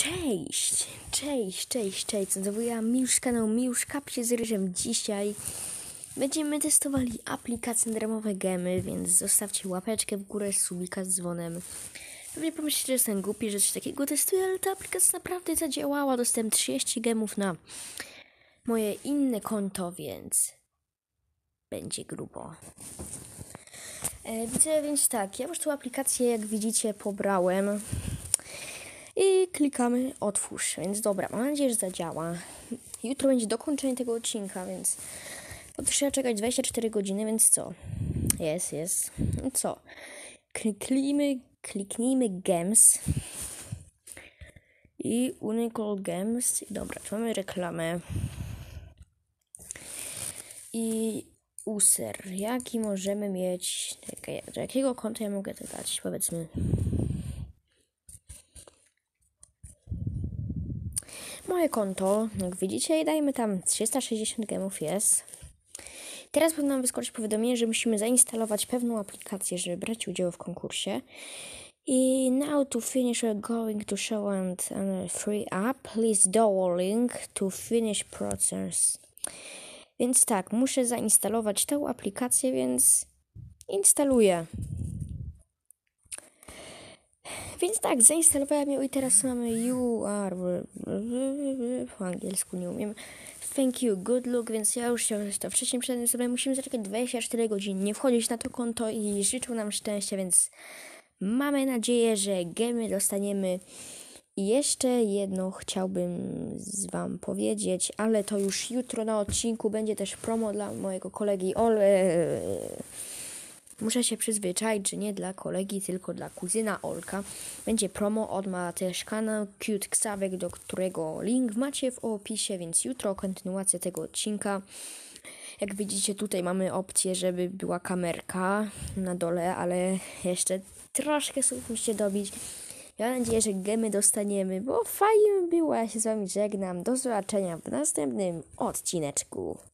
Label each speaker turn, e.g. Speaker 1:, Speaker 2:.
Speaker 1: Cześć, cześć, cześć, cześć. Ja Miusz, kanał Miusz Kapcie z Ryżem. Dzisiaj będziemy testowali aplikacje darmowe gemy, więc zostawcie łapeczkę w górę, subika z dzwonem. Pewnie pomyślicie, że jestem głupi, że coś takiego testuję, ale ta aplikacja naprawdę zadziałała. Dostałem 30 gemów na moje inne konto, więc będzie grubo. E, widzę, więc tak, ja już tą aplikację, jak widzicie, pobrałem i klikamy otwórz. Więc dobra, mam nadzieję, że zadziała. Jutro będzie dokończenie tego odcinka, więc trzeba czekać 24 godziny, więc co? Jest, jest. No co? Kliknijmy, kliknijmy Games i Unical Games. Dobra, tu mamy reklamę. I user. Jaki możemy mieć? Do jakiego konta ja mogę to dać? Powiedzmy. Moje konto, jak widzicie, dajmy tam 360 gemów jest. Teraz powinno wyskoczyć powiadomienie, że musimy zainstalować pewną aplikację, żeby brać udział w konkursie. I now to finish we're going to show and free app. Please download link to finish process. Więc tak, muszę zainstalować tę aplikację, więc instaluję. Więc tak, zainstalowałem ją i teraz mamy you are po angielsku nie umiem. Thank you, good luck, więc ja już się to wcześniej przed sobie musimy zaczekać 24 godziny, nie wchodzić na to konto i życzą nam szczęścia, więc mamy nadzieję, że gemy dostaniemy. I jeszcze jedno chciałbym z Wam powiedzieć, ale to już jutro na odcinku będzie też promo dla mojego kolegi Ole. Muszę się przyzwyczaić, że nie dla kolegi, tylko dla kuzyna Olka. Będzie promo, on ma też kanał Cute Ksawek, do którego link macie w opisie, więc jutro kontynuacja tego odcinka. Jak widzicie, tutaj mamy opcję, żeby była kamerka na dole, ale jeszcze troszkę sobie musicie dobić. Ja mam nadzieję, że gemy dostaniemy, bo fajnie by było. Ja się z wami żegnam. Do zobaczenia w następnym odcineczku.